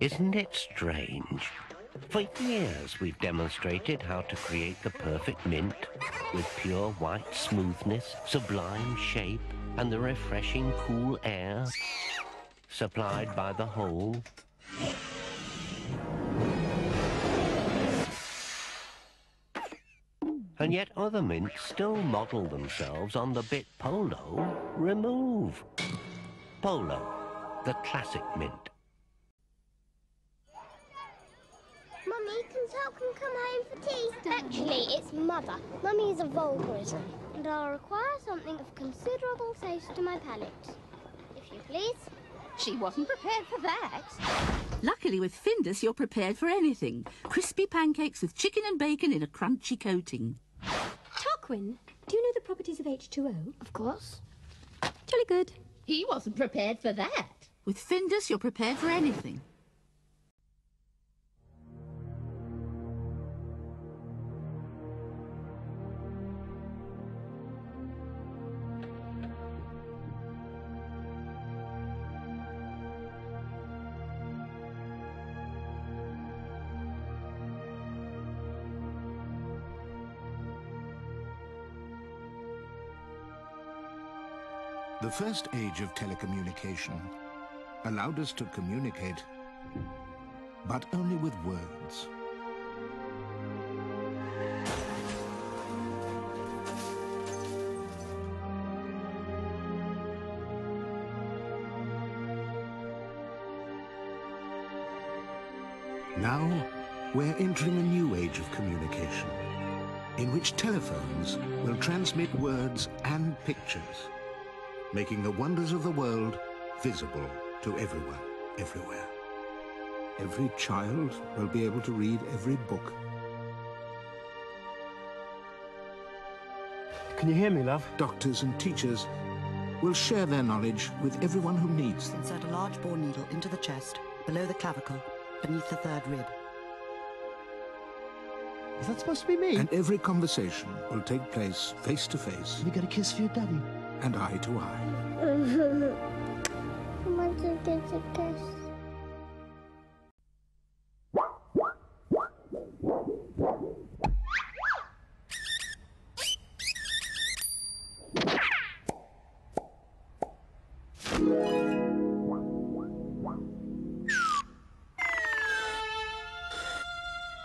Isn't it strange? For years we've demonstrated how to create the perfect mint with pure white smoothness, sublime shape, and the refreshing cool air supplied by the hole. And yet other mints still model themselves on the bit Polo remove. Polo, the classic mint. Mummy, can Falcon come home for tea? Actually, it's Mother. Mummy is a vulgarism, and I'll require something of considerable taste to my palate. If you please. She wasn't prepared for that. Luckily, with Findus, you're prepared for anything. Crispy pancakes with chicken and bacon in a crunchy coating. Tarquin, do you know the properties of H2O? Of course. Jolly good. He wasn't prepared for that. With Findus, you're prepared for anything. The first age of telecommunication allowed us to communicate, but only with words. Now, we're entering a new age of communication, in which telephones will transmit words and pictures making the wonders of the world visible to everyone, everywhere. Every child will be able to read every book. Can you hear me, love? Doctors and teachers will share their knowledge with everyone who needs them. Insert a large bore needle into the chest, below the clavicle, beneath the third rib. Is that supposed to be me? And every conversation will take place face to face. You got a kiss for your daddy? And eye to eye.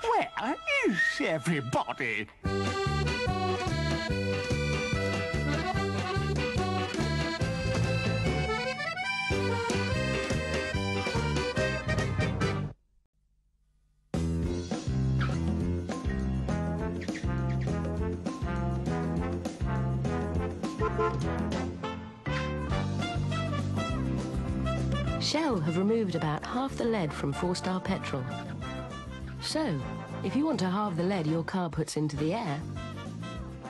Where is everybody? Shell have removed about half the lead from four-star petrol. So, if you want to halve the lead your car puts into the air,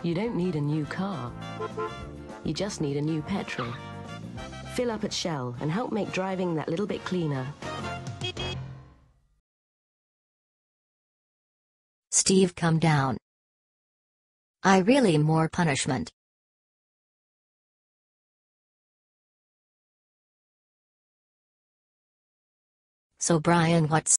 you don't need a new car. You just need a new petrol. Fill up at Shell and help make driving that little bit cleaner. Steve, come down. I really more punishment. So Brian what's